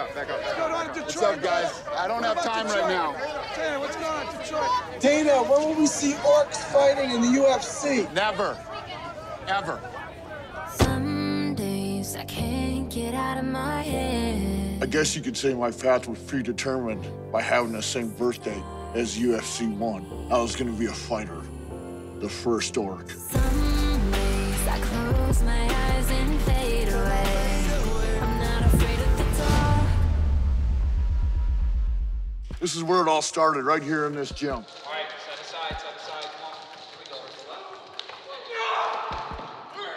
up, back up. What's going on in Detroit? What's up, guys? I don't have What about time right now. Dana, what's going on in Detroit? Dana, when will we see orcs fighting in the UFC? Never. Ever. Some days I can't get out of my head. I guess you could say my path was predetermined by having the same birthday as UFC 1. I was gonna be a fighter, the first orc. Some days I close my eyes and fade away. This is where it all started, right here in this gym. All right, set aside, set aside. Come on. Here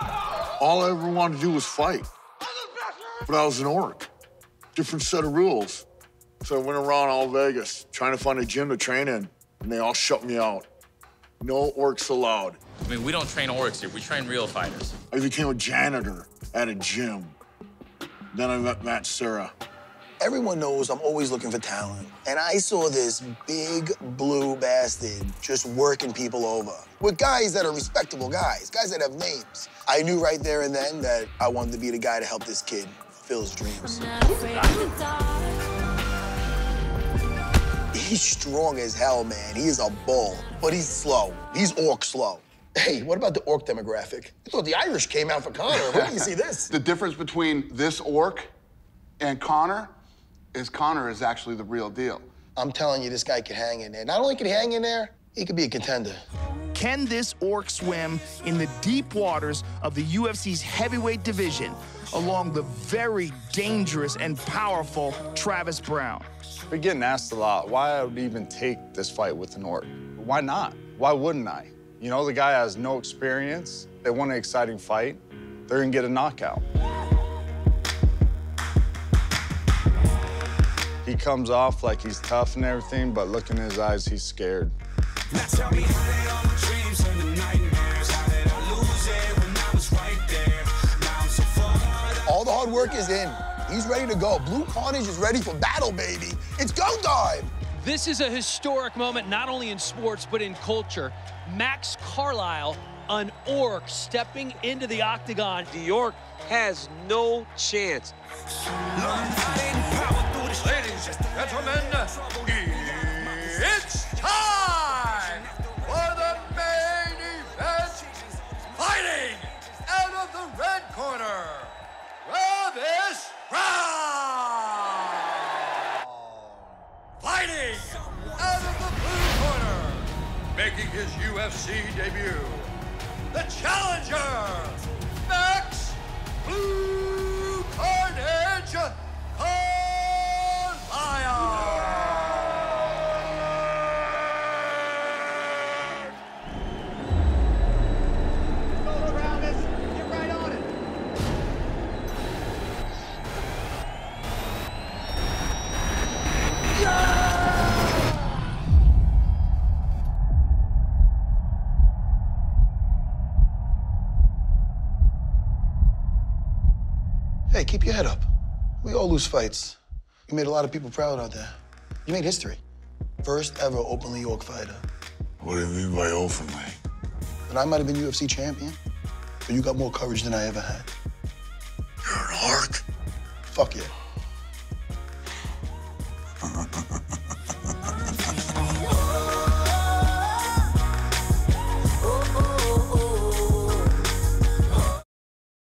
we go. All I ever wanted to do was fight. But I was an orc. Different set of rules. So I went around all Vegas trying to find a gym to train in, and they all shut me out. No orcs allowed. I mean, we don't train orcs here. We train real fighters. I became a janitor at a gym. Then I met Matt Serra. Everyone knows I'm always looking for talent. And I saw this big blue bastard just working people over with guys that are respectable guys, guys that have names. I knew right there and then that I wanted to be the guy to help this kid fulfill his dreams. He's strong as hell, man. He is a bull, but he's slow. He's orc slow. Hey, what about the orc demographic? I thought the Irish came out for Conor. Where do you see this? The difference between this orc and Conor is Conor is actually the real deal. I'm telling you, this guy could hang in there. Not only could he hang in there, he could be a contender. Can this orc swim in the deep waters of the UFC's heavyweight division along the very dangerous and powerful Travis Browne? We're getting asked a lot why I would even take this fight with an orc. Why not? Why wouldn't I? You know, the guy has no experience. They want an exciting fight. They're gonna get a knockout. Comes off like he's tough and everything, but look in his eyes, he's scared. All the hard work is in. He's ready to go. Blue Carnage is ready for battle, baby. It's go time. This is a historic moment, not only in sports, but in culture. Max Carlyle, an orc, stepping into the octagon. The Orc has no chance. Ladies and gentlemen, it's time for the main event. Fighting out of the red corner, Travis Browne. Fighting out of the blue corner, making his UFC debut, the challenger, Hey, keep your head up. We all lose fights. You made a lot of people proud out there. You made history. First ever openly orc fighter. What do you mean by openly? And I might have been UFC champion, but you got more courage than I ever had. You're an orc? Fuck yeah.